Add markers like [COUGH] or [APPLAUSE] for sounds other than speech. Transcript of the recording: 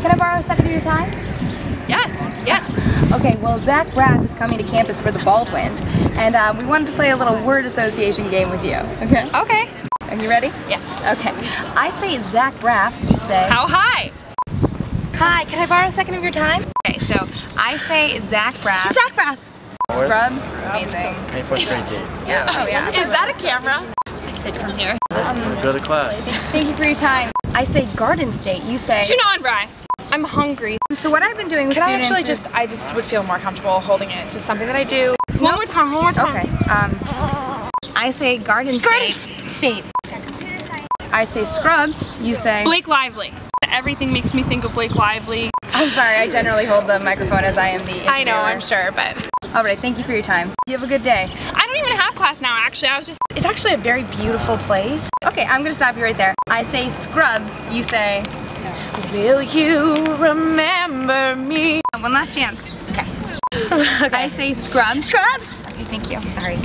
can I borrow a second of your time? Yes, yes. Okay, well, Zach Braff is coming to campus for the Baldwins, and uh, we wanted to play a little word association game with you. Okay? Okay. Are you ready? Yes. Okay. I say Zach Braff, you say. How high? Hi, can I borrow a second of your time? Okay, so I say Zach Braff. Zach Braff. Scrubs. Amazing. 24th grade. [LAUGHS] Yeah. Oh, yeah. Is that a camera? I can take it from here. Go to class. Thank you for your time. I say Garden State, you say. Tuna on Bry. I'm hungry. So what I've been doing with Can I actually is- just, I just would feel more comfortable holding it. It's just something that I do. One more time, one more time. Okay. Um, I say Garden, Garden State. State. I say Scrubs. You say. Blake Lively. Everything makes me think of Blake Lively. I'm sorry. I generally hold the microphone as I am the. I know, I'm sure, but All right. Thank you for your time. You have a good day. I don't even have class now, actually. I was just. it's actually a very beautiful place. Okay. I'm gonna stop you right there. I say Scrubs. You say. Will you remember me? One last chance. Okay. [LAUGHS] okay. I say Scrubs. Scrubs. Okay. Thank you. Sorry.